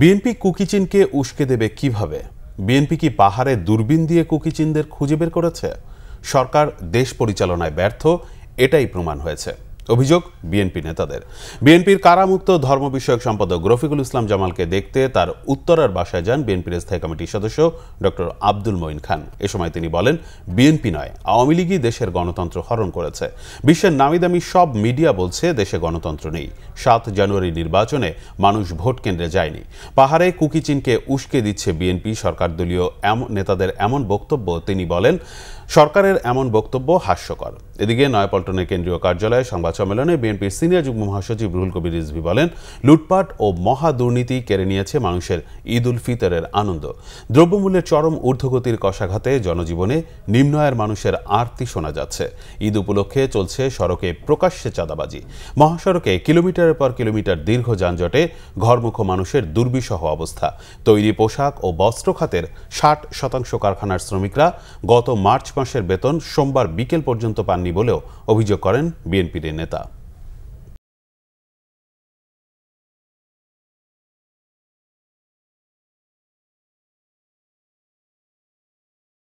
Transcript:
BNP কুকিচিনকে উস্কে দেবে কীভাবে? বিএনপি কি পাহাড়ে দূরবীন দিয়ে কুকিচিনদের খুঁজে বের করেছে? সরকার দেশ পরিচালনায় ব্যর্থ, এটাই প্রমাণ হয়েছে। অভিযোগ বিএনপি নেতাদের। বিএনপির কারামুক্ত ধর্ম বিষয়ক সম্পাদক রফিকুল ইসলাম জামালকে দেখতে তার উত্তরার বাসায় যান বিএনপির স্থায়ী কমিটির সদস্য ডক্টর আব্দুল মঈন খান। এ সময় তিনি বলেন, বিএনপি নয়, আওয়ামী লীগই দেশের গণতন্ত্র হরণ করেছে। বিশ্বের নামিদামি সব মিডিয়া বলছে দেশে গণতন্ত্র নেই। সাত জানুয়ারি নির্বাচনে মানুষ ভোট কেন্দ্রে যায়নি। পাহাড়ে কুকিচিনকে উস্কে দিচ্ছে বিএনপি সরকার দলীয় নেতাদের এমন বক্তব্য তিনি বলেন, সরকারের এমন বক্তব্য হাস্যকর। এদিকে নয়াপল্টনের কেন্দ্রীয় কার্যালয়ে সংবাদ সম্মেলনে বিএনপির সিনিয়র যুগ্ম মহাসচিব রুহুল কবির রিজভি বলেন, লুটপাট ও মহা দুর্নীতি কেড়ে নিয়েছে মানুষের ঈদ উল ফিতরের আনন্দ। দ্রব্যমূল্যের চরম ঊর্ধ্বগতির কষাঘাতে জনজীবনে নিম্ন আয়ের মানুষের আরতি শোনা যাচ্ছে। ঈদ উপলক্ষে চলছে সড়কে প্রকাশ্যে চাঁদাবাজি। মহাসড়কে কিলোমিটারের পর কিলোমিটার দীর্ঘ যানজটে ঘরমুখ মানুষের দুর্বিষহ অবস্থা। তৈরি পোশাক ও বস্ত্র খাতের ষাট শতাংশ কারখানার শ্রমিকরা গত মার্চ মাসের বেতন সোমবার বিকেল পর্যন্ত পাননি বলেও অভিযোগ করেন বিএনপির নেতা। नेता